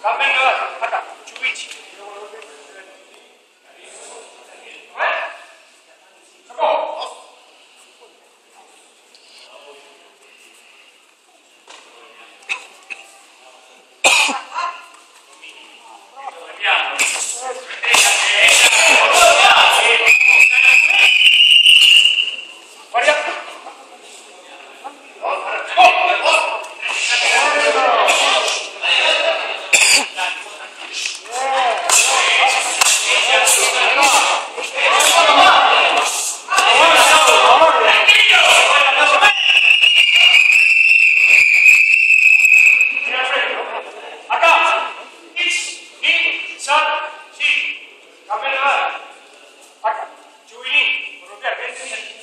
顔面の肩、11。She, come in her. But, Julie, Rukia, where is she?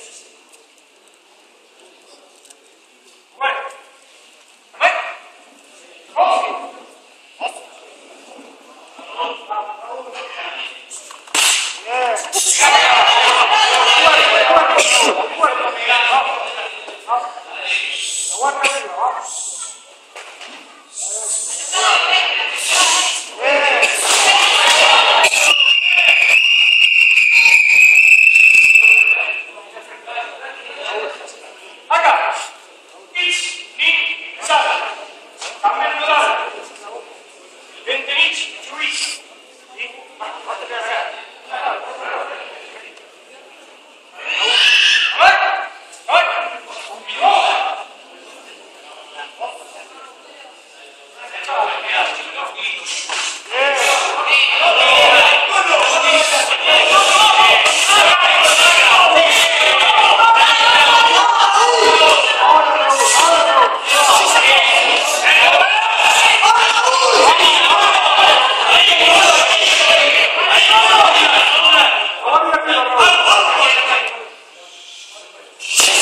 Yeah.